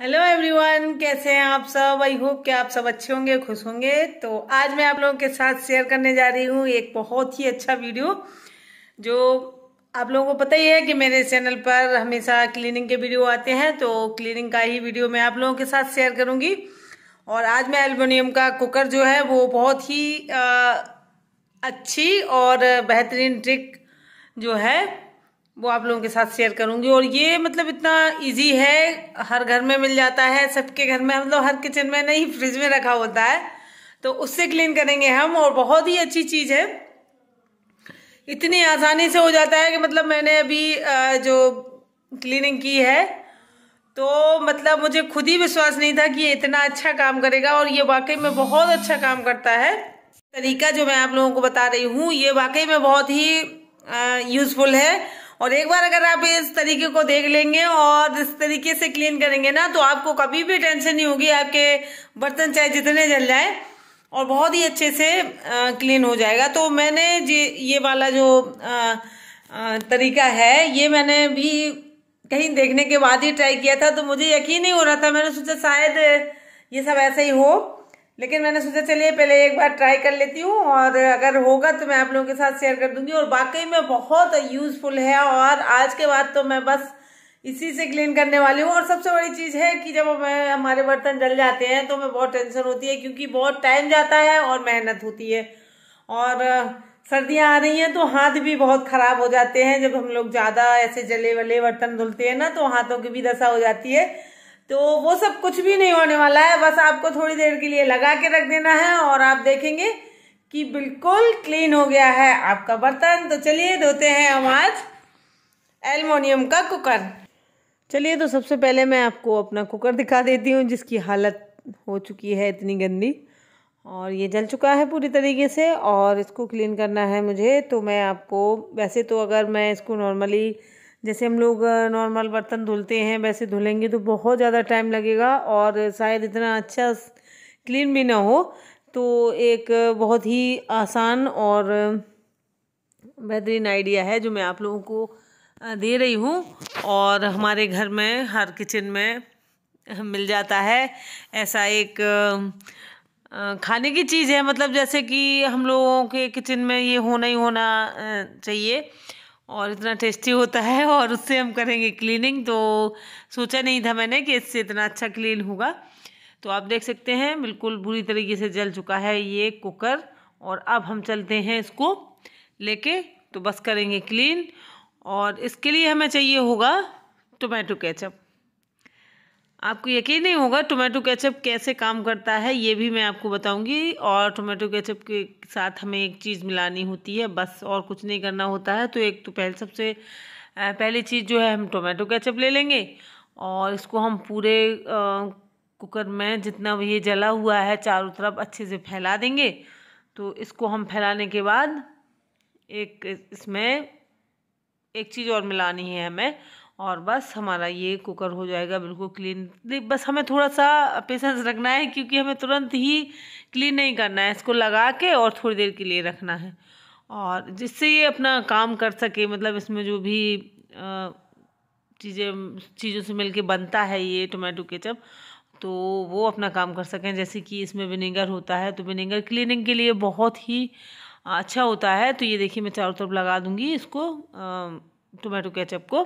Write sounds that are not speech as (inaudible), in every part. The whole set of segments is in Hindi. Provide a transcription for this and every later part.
हेलो एवरीवन कैसे हैं आप सब? आई होप कि आप सब अच्छे होंगे खुश होंगे। तो आज मैं आप लोगों के साथ शेयर करने जा रही हूँ एक बहुत ही अच्छा वीडियो जो आप लोगों को पता ही है कि मेरे चैनल पर हमेशा क्लीनिंग के वीडियो आते हैं तो क्लीनिंग का ही वीडियो मैं आप लोगों के साथ शेयर करूँगी। और आज मैं एल्युमिनियम का कुकर जो है वो बहुत ही आ, अच्छी और बेहतरीन ट्रिक जो है वो आप लोगों के साथ शेयर करूँगी। और ये मतलब इतना इजी है, हर घर में मिल जाता है, सबके घर में मतलब हर किचन में नहीं फ्रिज में रखा होता है। तो उससे क्लीन करेंगे हम, और बहुत ही अच्छी चीज़ है। इतनी आसानी से हो जाता है कि मतलब मैंने अभी जो क्लीनिंग की है तो मतलब मुझे खुद ही विश्वास नहीं था कि ये इतना अच्छा काम करेगा, और ये वाकई में बहुत अच्छा काम करता है। तरीका जो मैं आप लोगों को बता रही हूँ, ये वाकई में बहुत ही यूजफुल है। और एक बार अगर आप इस तरीके को देख लेंगे और इस तरीके से क्लीन करेंगे ना तो आपको कभी भी टेंशन नहीं होगी आपके बर्तन चाहे जितने जल जाए और बहुत ही अच्छे से आ, क्लीन हो जाएगा। तो मैंने जी ये वाला जो आ, आ, तरीका है ये मैंने भी कहीं देखने के बाद ही ट्राई किया था तो मुझे यकीन नहीं हो रहा था। मैंने सोचा शायद ये सब ऐसा ही हो। लेकिन मैंने सोचा, चलिए पहले एक बार ट्राई कर लेती हूँ और अगर होगा तो मैं आप लोगों के साथ शेयर कर दूँगी। और वाकई में बहुत यूजफुल है और आज के बाद तो मैं बस इसी से क्लीन करने वाली हूँ। और सबसे बड़ी चीज़ है कि जब मैं हमारे बर्तन जल जाते हैं तो हमें बहुत टेंशन होती है क्योंकि बहुत टाइम जाता है और मेहनत होती है। और सर्दियाँ आ रही हैं तो हाथ भी बहुत खराब हो जाते हैं। जब हम लोग ज़्यादा ऐसे जले वले बर्तन धुलते हैं ना तो हाथों की भी दशा हो जाती है। तो वो सब कुछ भी नहीं होने वाला है। बस आपको थोड़ी देर के लिए लगा के रख देना है और आप देखेंगे कि बिल्कुल क्लीन हो गया है आपका बर्तन। तो चलिए धोते हैं हम आज एल्युमिनियम का कुकर। चलिए तो सबसे पहले मैं आपको अपना कुकर दिखा देती हूँ, जिसकी हालत हो चुकी है इतनी गंदी। और ये जल चुका है पूरी तरीके से और इसको क्लीन करना है मुझे। तो मैं आपको, वैसे तो अगर मैं इसको नॉर्मली जैसे हम लोग नॉर्मल बर्तन धुलते हैं, वैसे धुलेंगे तो बहुत ज़्यादा टाइम लगेगा और शायद इतना अच्छा क्लीन भी ना हो तो एक बहुत ही आसान और बेहतरीन आइडिया है जो मैं आप लोगों को दे रही हूँ। और हमारे घर में, हर किचन में मिल जाता है ऐसा एक खाने की चीज़ है। मतलब जैसे कि हम लोगों के किचन में ये होना ही होना चाहिए। और इतना टेस्टी होता है (laughs) और उससे हम करेंगे क्लीनिंग तो सोचा नहीं था मैंने कि इससे इतना अच्छा क्लीन होगा। तो आप देख सकते हैं, बिल्कुल बुरी तरीके से जल चुका है ये कुकर और अब हम चलते हैं इसको लेके तो बस करेंगे क्लीन और इसके लिए हमें चाहिए होगा टोमेटो केचप आपको यकीन नहीं होगा, टोमेटो केचप कैसे काम करता है, ये भी मैं आपको बताऊँगी। और टोमेटो केचप के साथ हमें एक चीज़ मिलानी होती है, बस और कुछ नहीं करना होता है। तो एक तो पहले सबसे पहली चीज़ जो है, हम टोमेटो केचप ले लेंगे। और इसको हम पूरे कुकर में जितना ये जला हुआ है, चारों तरफ़ अच्छे से फैला देंगे। तो इसको हम फैलाने के बाद एक इसमें एक चीज़ और मिलानी है हमें। और बस हमारा ये कुकर हो जाएगा बिल्कुल क्लीन बस हमें थोड़ा सा पेशेंस रखना है क्योंकि हमें तुरंत ही क्लीन नहीं करना है, इसको लगा के और थोड़ी देर के लिए रखना है। और जिससे ये अपना काम कर सके मतलब इसमें जो भी चीज़ें, चीज़ों से मिलके बनता है ये टोमेटो केचप तो वो अपना काम कर सकें। जैसे कि इसमें विनेगर होता है तो विनेगर क्लीनिंग के लिए बहुत ही अच्छा होता है। तो ये देखिए मैं चारों तरफ़ लगा दूँगी इसको टोमेटो केचप को।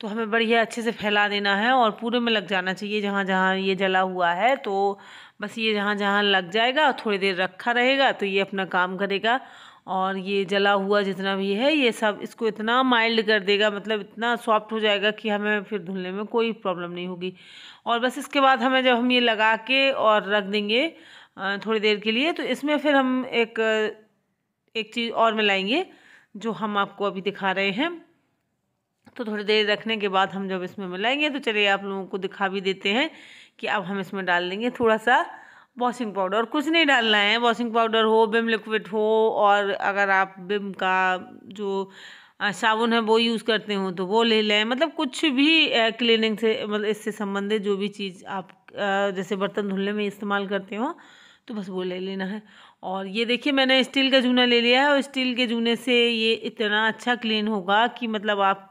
तो हमें बढ़िया अच्छे से फैला देना है और पूरे में लग जाना चाहिए जहाँ जहाँ ये जला हुआ है। तो बस ये जहाँ जहाँ लग जाएगा, थोड़ी देर रखा रहेगा तो ये अपना काम करेगा। और ये जला हुआ जितना भी है, ये सब इसको इतना माइल्ड कर देगा मतलब इतना सॉफ्ट हो जाएगा कि हमें फिर धुलने में कोई प्रॉब्लम नहीं होगी। और बस इसके बाद हमें जब हम ये लगा के और रख देंगे थोड़ी देर के लिए तो इसमें फिर हम एक एक चीज़ और मिलाएँगे, जो हम आपको अभी दिखा रहे हैं। तो थोड़ी देर रखने के बाद हम जब इसमें मिलाएँगे तो चलिए आप लोगों को दिखा भी देते हैं कि अब हम इसमें डाल देंगे थोड़ा सा वॉशिंग पाउडर कुछ नहीं डालना है वॉशिंग पाउडर हो बिम लिक्विड हो, और अगर आप बिम का जो साबुन है वो यूज़ करते हो तो वो ले लें। मतलब कुछ भी क्लीनिंग से मतलब इससे संबंधित जो भी चीज़ आप जैसे बर्तन धुलने में इस्तेमाल करते हो तो बस वो ले लेना है। और ये देखिए, मैंने स्टील का जूना ले लिया है, और स्टील के जूने से ये इतना अच्छा क्लीन होगा कि मतलब आप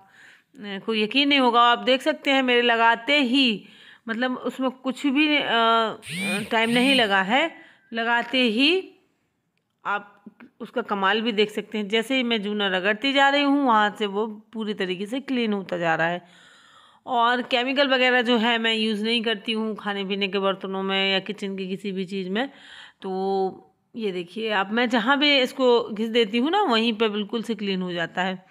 को यकीन नहीं होगा, आप देख सकते हैं, मेरे लगाते ही मतलब उसमें कुछ भी टाइम नहीं लगा है। लगाते ही आप उसका कमाल भी देख सकते हैं। जैसे ही मैं जूना रगड़ती जा रही हूँ, वहाँ से वो पूरी तरीके से क्लीन होता जा रहा है। और केमिकल वगैरह जो है, मैं यूज़ नहीं करती हूँ खाने पीने के बर्तनों में या किचन की किसी भी चीज़ में। तो ये देखिए, आप, मैं जहाँ भी इसको घिस देती हूँ ना, वहीं पे बिल्कुल से क्लीन हो जाता है।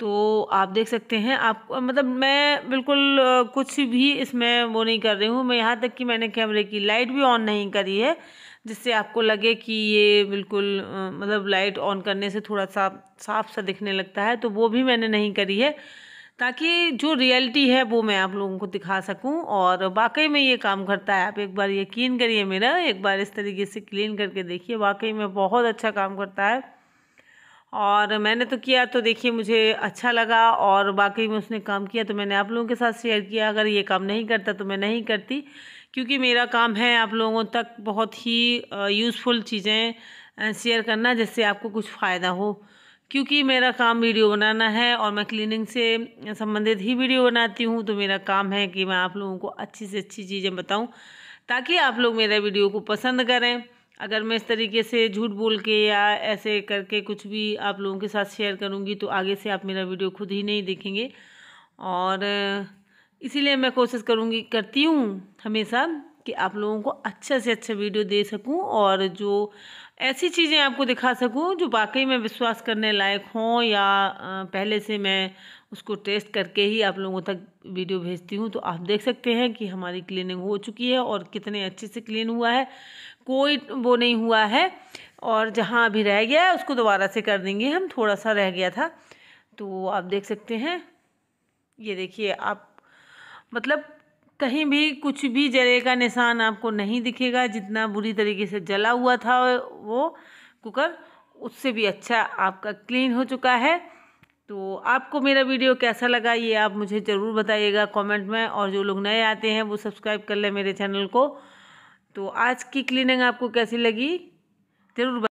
तो आप देख सकते हैं, आप मतलब मैं बिल्कुल कुछ भी इसमें वो नहीं कर रही हूँ। मैं यहाँ तक कि मैंने कैमरे की लाइट भी ऑन नहीं करी है, जिससे आपको लगे कि ये बिल्कुल मतलब लाइट ऑन करने से थोड़ा सा साफ़ सा दिखने लगता है तो वो भी मैंने नहीं करी है। ताकि जो रियलिटी है, वो मैं आप लोगों को दिखा सकूँ, और वाकई में ये काम करता है। आप एक बार यकीन करिए मेरा, एक बार इस तरीके से क्लीन करके देखिए, वाकई में बहुत अच्छा काम करता है। और मैंने तो किया तो देखिए मुझे अच्छा लगा और बाकी में उसने काम किया तो मैंने आप लोगों के साथ शेयर किया। अगर ये काम नहीं करता तो मैं नहीं करती, क्योंकि मेरा काम है आप लोगों तक बहुत ही यूज़फुल चीज़ें शेयर करना जिससे आपको कुछ फ़ायदा हो। क्योंकि मेरा काम वीडियो बनाना है और मैं क्लीनिंग से संबंधित ही वीडियो बनाती हूँ तो मेरा काम है कि मैं आप लोगों को अच्छी से अच्छी चीज़ें बताऊँ, ताकि आप लोग मेरे वीडियो को पसंद करें। अगर मैं इस तरीके से झूठ बोल के या ऐसे करके कुछ भी आप लोगों के साथ शेयर करूँगी तो आगे से आप मेरा वीडियो खुद ही नहीं देखेंगे। और, इसीलिए मैं कोशिश करूँगी, करती हूँ हमेशा। कि आप लोगों को अच्छा से अच्छा वीडियो दे सकूँ और जो ऐसी चीज़ें आपको दिखा सकूँ जो वाकई में विश्वास करने लायक हों या पहले से मैं उसको टेस्ट करके ही आप लोगों तक वीडियो भेजती हूँ तो आप देख सकते हैं कि हमारी क्लीनिंग हो चुकी है और कितने अच्छे से क्लीन हुआ है। कोई वो नहीं हुआ है और जहाँ अभी रह गया है, उसको दोबारा से कर देंगे हम, थोड़ा सा रह गया था। तो आप देख सकते हैं। ये देखिए, आप मतलब कहीं भी कुछ भी जले का निशान आपको नहीं दिखेगा, जितना बुरी तरीके से जला हुआ था वो कुकर, उससे भी अच्छा आपका क्लीन हो चुका है। तो आपको मेरा वीडियो कैसा लगा, ये आप मुझे ज़रूर बताइएगा कमेंट में, और जो लोग नए आते हैं, वो सब्सक्राइब कर लें मेरे चैनल को। तो आज की क्लीनिंग आपको कैसी लगी, ज़रूर